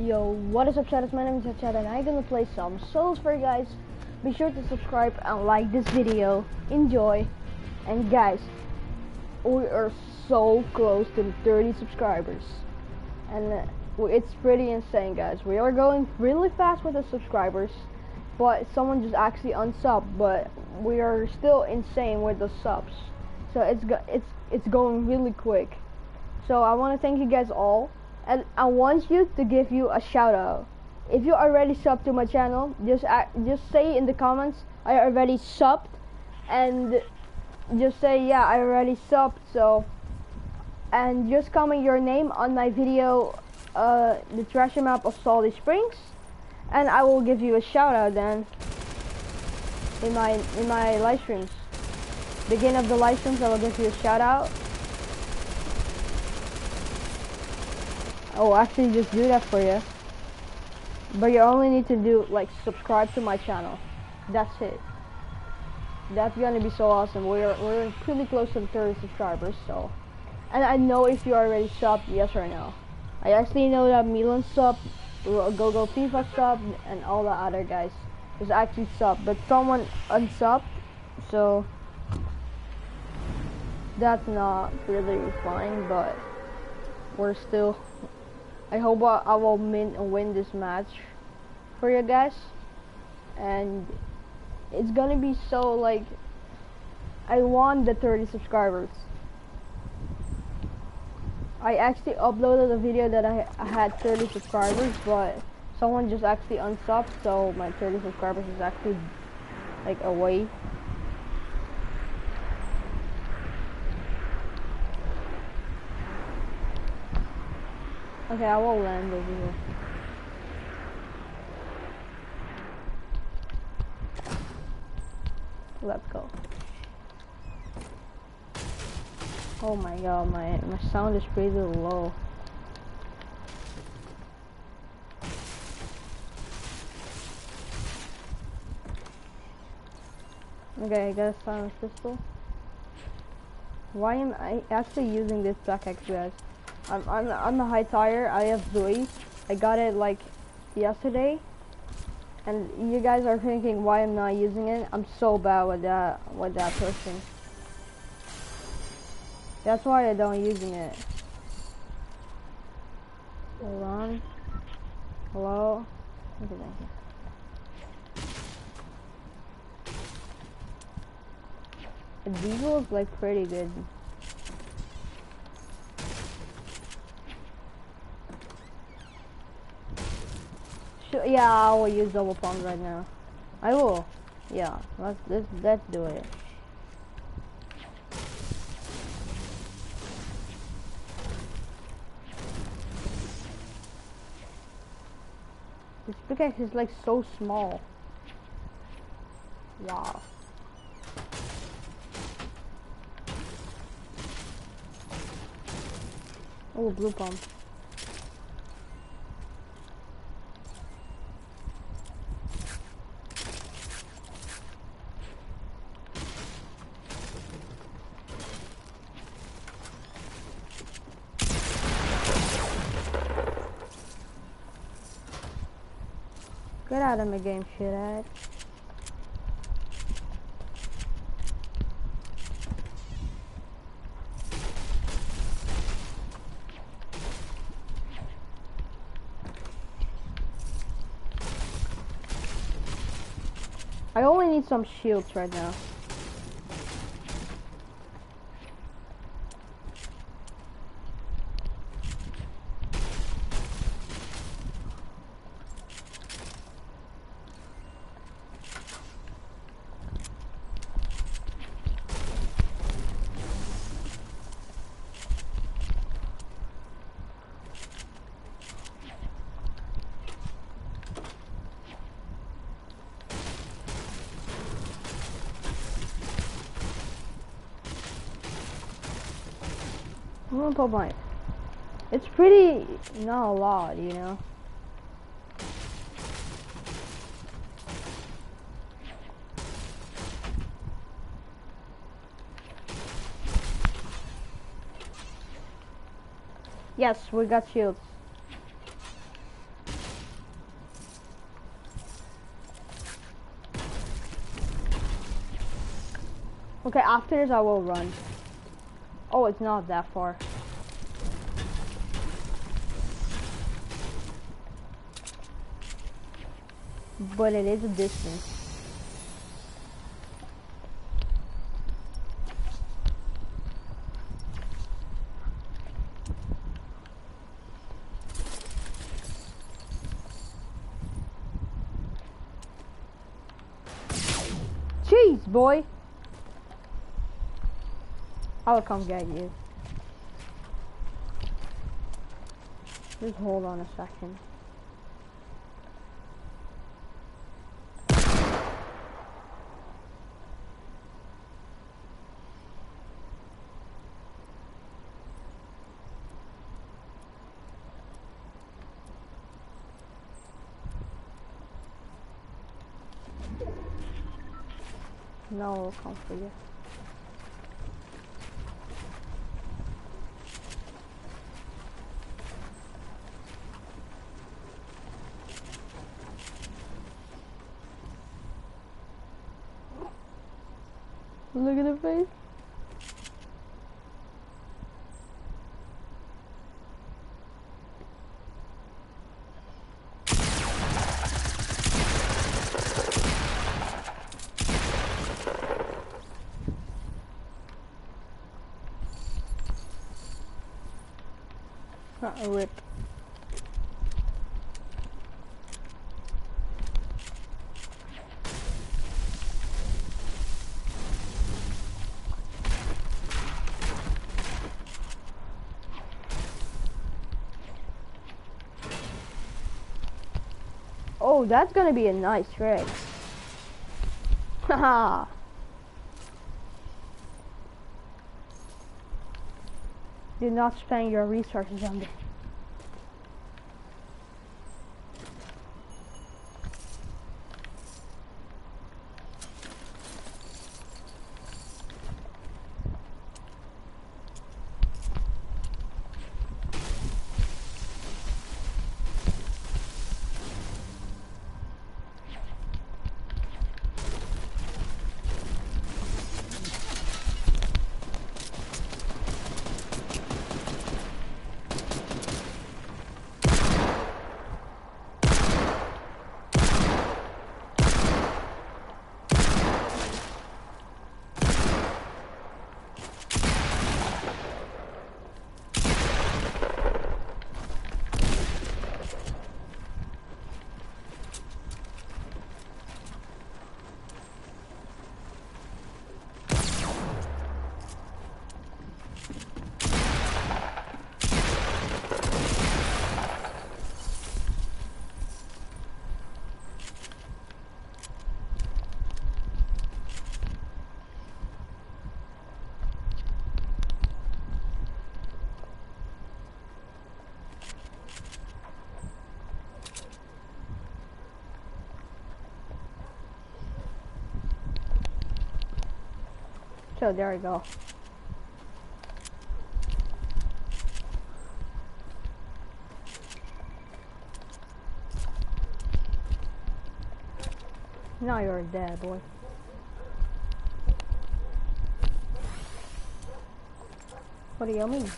Yo, what is up chatters? My name is Chad and I'm gonna play some solos for you guys. Be sure to subscribe and like this video. Enjoy. And guys, we are so close to 30 subscribers. And uh, it's pretty insane guys. We are going really fast with the subscribers. But someone just actually unsubbed. But we are still insane with the subs. So it's, it's, it's going really quick. So I want to thank you guys all and I want you to give you a shout out. If you already subbed to my channel, just just say in the comments I already subbed, and just say yeah I already subbed. So, and just comment your name on my video, uh, the treasure map of Salty Springs, and I will give you a shout out then in my in my live streams. Beginning of the live streams, I will give you a shout out. Oh, actually just do that for you. But you only need to do, like, subscribe to my channel. That's it. That's gonna be so awesome. We're, we're pretty close to the 30 subscribers, so. And I know if you already subbed, yes or no. I actually know that Milan subbed, GoGo FIFA subbed, and all the other guys is actually subbed. But someone unsubbed, so. That's not really fine, but we're still I hope I will win, win this match for you guys. And it's gonna be so like I want the 30 subscribers. I actually uploaded a video that I, I had 30 subscribers, but someone just actually unsubbed, so my 30 subscribers is actually like away. Okay, I will land over here. Let's go. Oh my god, my my sound is pretty low. Okay, I got a silence pistol. Why am I actually using this pickaxe, guys? I'm on the, on the high tire. I have Zoe. I got it like yesterday. And you guys are thinking why I'm not using it. I'm so bad with that with that person. That's why I don't using it. Hold on. Hello. Okay, thank you. These look like pretty good. Sure, yeah, I will use double pump right now. I will. Yeah, let's let's let's do it. This pickaxe is like so small. Wow. Oh, blue pump. I only need some shields right now. Coblite. It's pretty, not a lot, you know. Yes, we got shields. Okay, after this I will run. Oh, it's not that far. But it is a distance. Jeez, boy. I'll come get you. Just hold on a second. No, I'll come for you. Look at the face. Not a rip. Oh, that's gonna be a nice trick. Haha. Do not spend your resources on this. So there we go. Now you're dead, boy. What do you mean?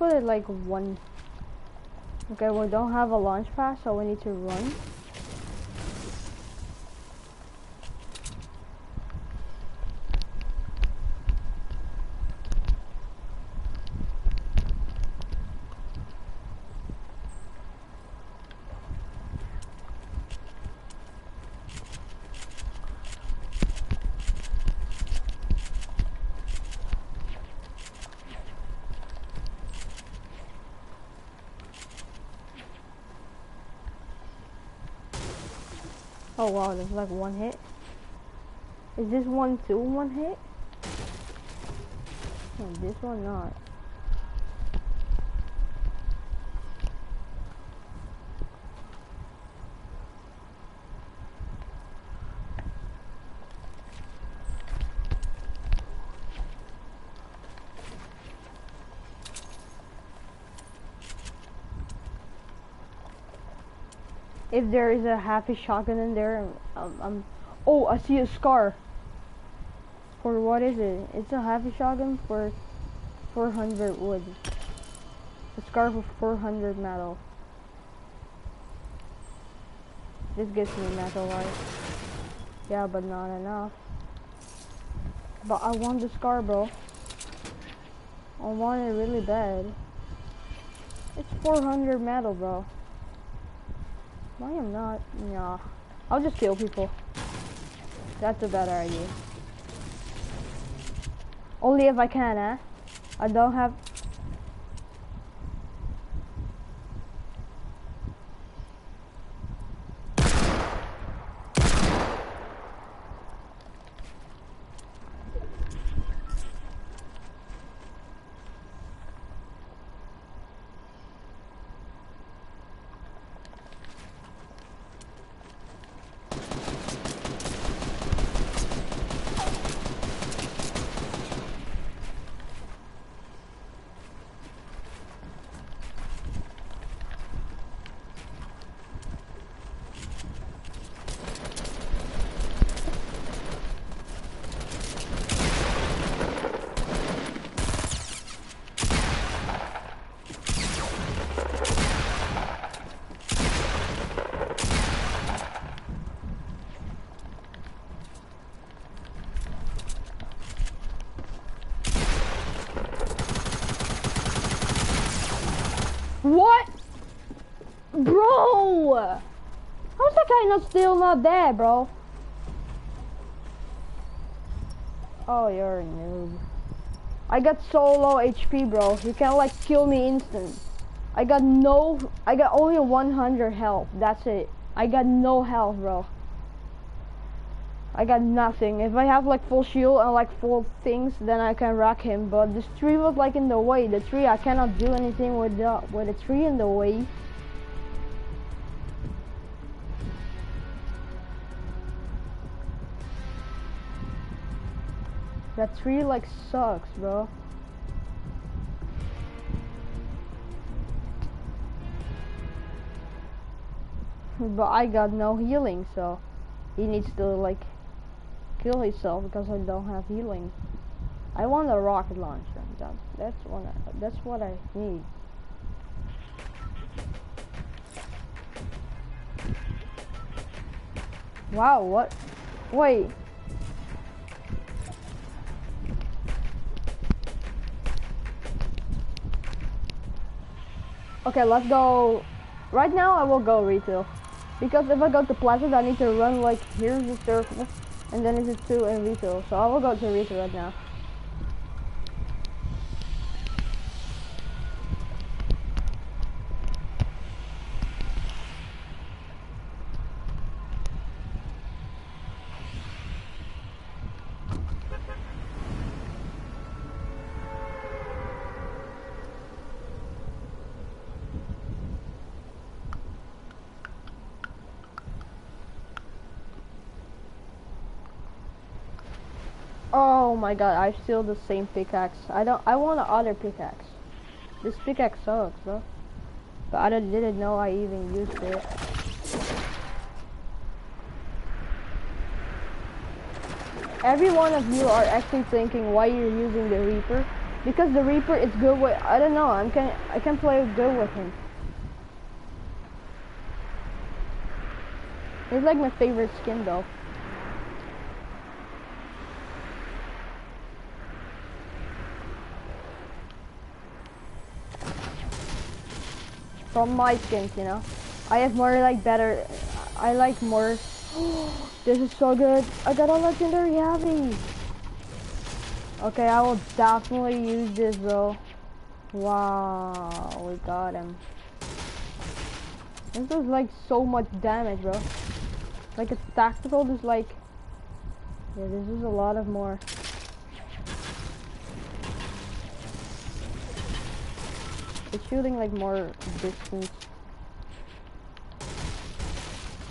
Put it like one. Okay, we don't have a launch pad, so we need to run. Oh wow, there's like one hit. Is this one too one hit? This one not. If there is a happy shotgun in there, um, um, oh, I see a scar. For what is it? It's a happy shotgun for 400 wood. A scar for 400 metal. This gives me metal life. Yeah, but not enough. But I want the scar, bro. I want it really bad. It's 400 metal, bro. I am not. Nah. I'll just kill people. That's a better idea. Only if I can, eh? I don't have What? Bro! Still not there, bro? Oh, you're a noob. I got so low HP, bro. You can like kill me instant. I got no, I got only 100 health. That's it. I got no health, bro. I got nothing. If I have like full shield and like full things, then I can rock him. But this tree was like in the way. The tree, I cannot do anything with the with the tree in the way. That tree like sucks, bro. but I got no healing, so he needs to like kill himself because I don't have healing. I want a rocket launcher. That, that's what I, that's what I need. Wow, what? Wait. Okay, let's go. Right now I will go retail. Because if I go to plaza, I need to run like here's the circle and then it's two in retail. So I will go to retail right now. Oh my god, I steal the same pickaxe. I don't I want another pickaxe. This pickaxe sucks, bro. But I didn't know I even used it. Every one of you are actually thinking why you're using the Reaper. Because the Reaper is good with I don't know, I'm can I can play good with him. He's like my favorite skin though. From my skins, you know. I have more like better, I like more. this is so good. I got a legendary heavy. Okay, I will definitely use this, bro. Wow, we got him. This does like so much damage, bro. Like it's tactical, there's like, yeah, this is a lot of more. It's shooting like more distance.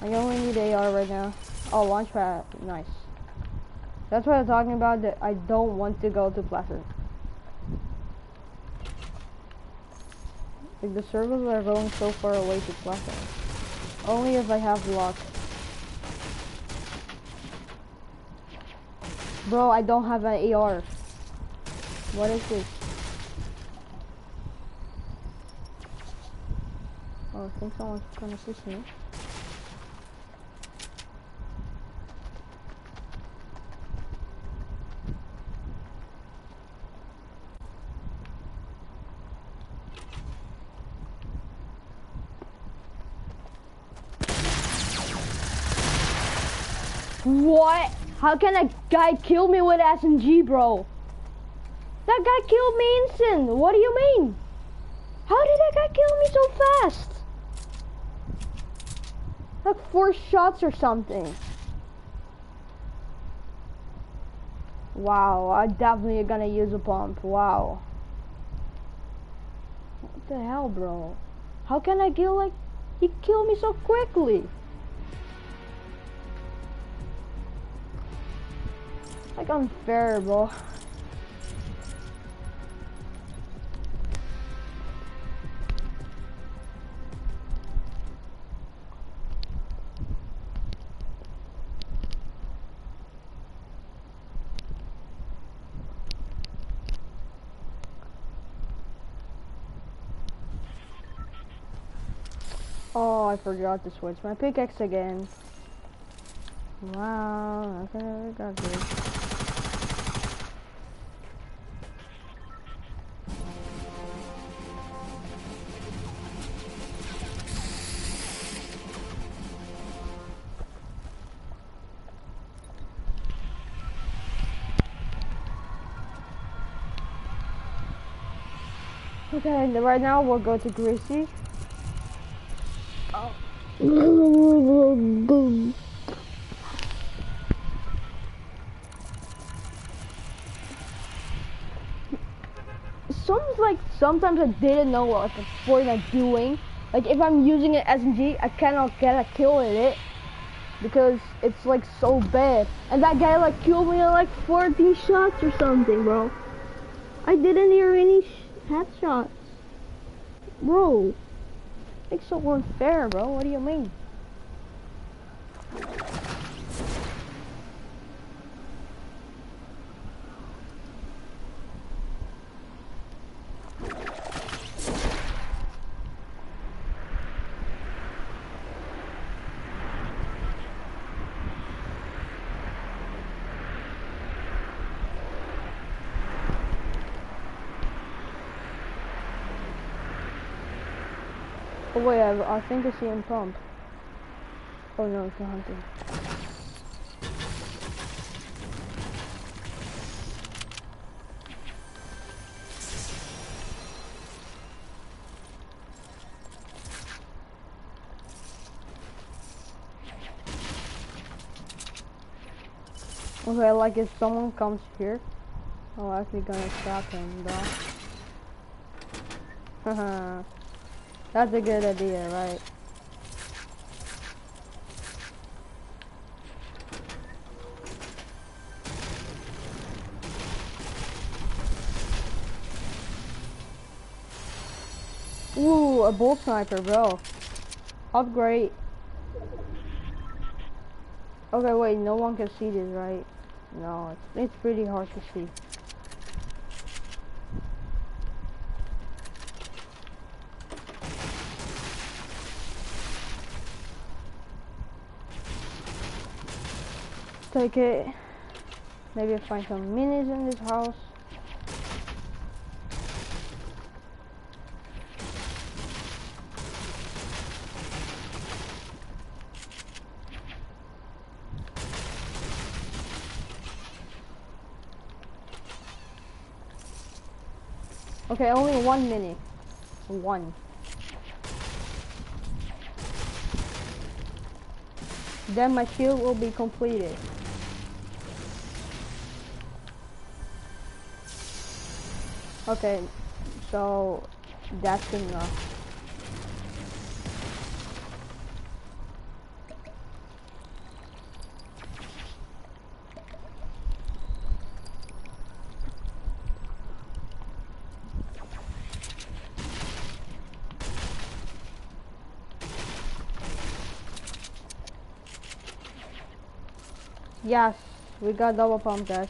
I only need AR right now. Oh, launch pad, nice. That's what I'm talking about, that I don't want to go to Pleasant. Like the servers are going so far away to Pleasant. Only if I have luck. Bro, I don't have an AR. What is this? Oh, I think someone's gonna push me. What? How can a guy kill me with SMG, bro? That guy killed me instant. What do you mean? How did that guy kill me so fast? Like four shots or something. Wow, I definitely gonna use a pump. Wow. What the hell, bro? How can I kill like he killed me so quickly? Like unfair, bro. Oh, I forgot to switch my pickaxe again. Wow, think I got this. Okay, right now we'll go to Greasy. Some like sometimes I didn't know what the Fortnite doing. Like if I'm using an SMG, I cannot get a kill in it because it's like so bad. And that guy like killed me in like 14 shots or something, bro. I didn't hear any headshots. Bro, it's so unfair, bro. What do you mean? Oh wait, I, I think I see him pump. Oh no, it's not hunting. Okay, like if someone comes here, I'm actually gonna stop him, bro. That's a good idea, right? Ooh, a bolt sniper, bro. Upgrade. Okay, wait, no one can see this, right? No, it's, it's pretty hard to see. Take it. Maybe find some minis in this house. Okay, only one mini. One. Then my shield will be completed. Okay, so that's enough. Yes, we got double pump guys.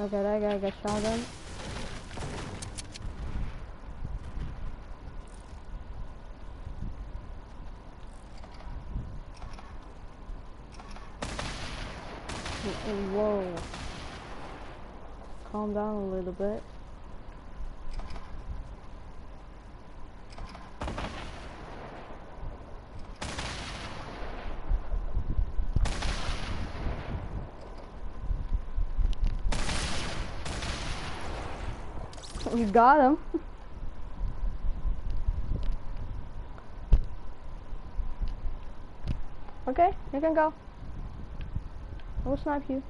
Okay, got shotgun. Whoa. Calm down a little bit. Got him. okay, you can go. I will snipe you.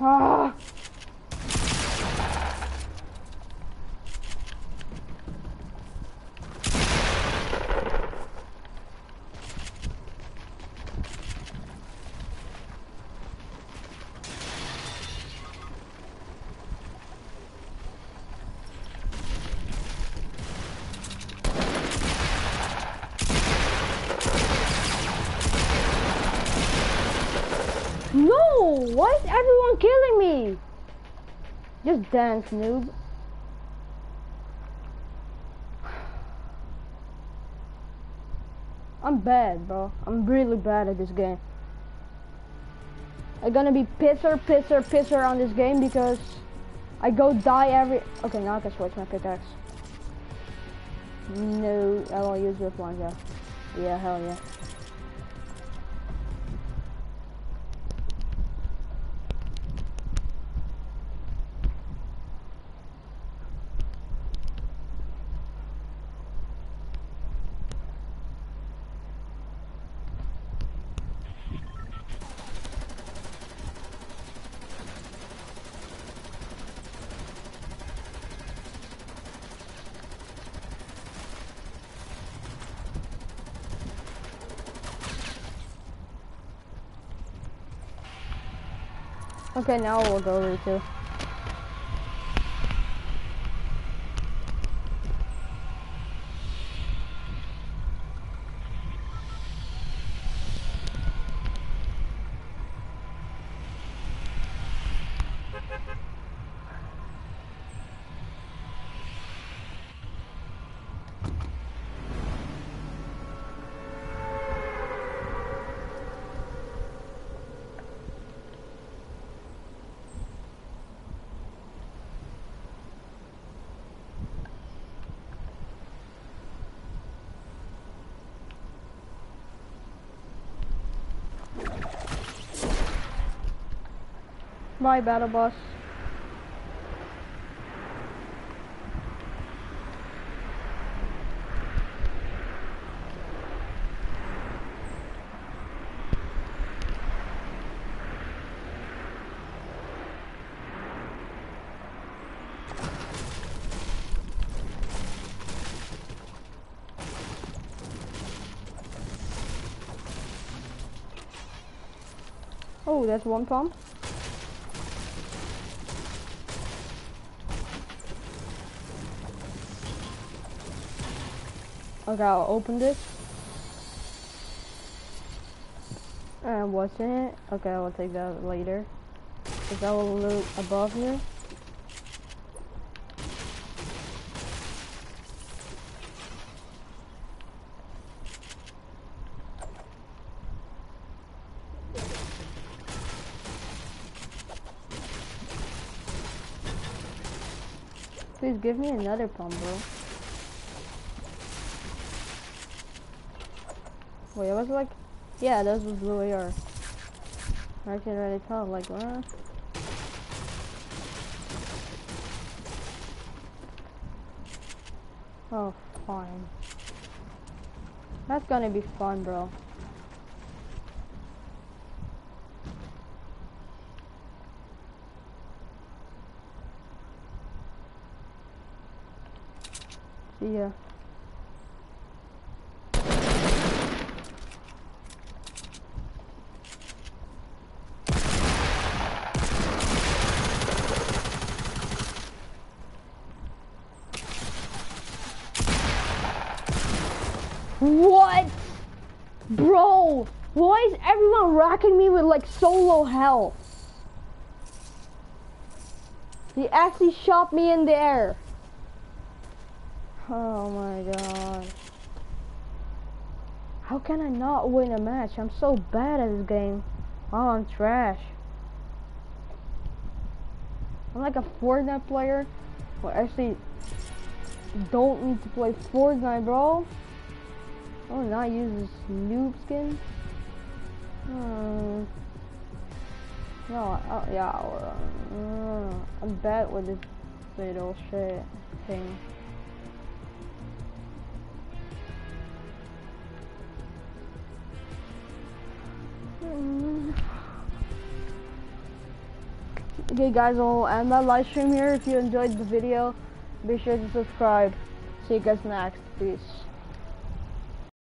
Ah. No! Why is everyone killing me? Dance, noob. I'm bad, bro. I'm really bad at this game. I'm gonna be pisser, pisser, pisser on this game because I go die every... Okay, now I can switch my pickaxe. No, I won't use this one, yeah. Yeah, hell yeah. Okay, now we'll go over to. Bye, battle boss. Oh, that's one pump. Okay, I'll open this. And what's in it? Okay, I'll take that later. Is that will loot above here? Please give me another pump, bro. Wait, I was like, yeah, those was blue AR. I can already tell, like, what? Oh, fine. That's gonna be fun, bro. See ya. What? Bro, why is everyone racking me with like solo health? He actually shot me in the air. Oh my god. How can I not win a match? I'm so bad at this game. Oh, I'm trash. I'm like a Fortnite player. Well, actually, don't need to play Fortnite, bro. Oh, not use this noob skin. Hmm. No, uh, yeah, uh, I'm bad with this little shit thing. Okay guys, I'll end my live stream here. If you enjoyed the video, be sure to subscribe. See you guys next. Peace.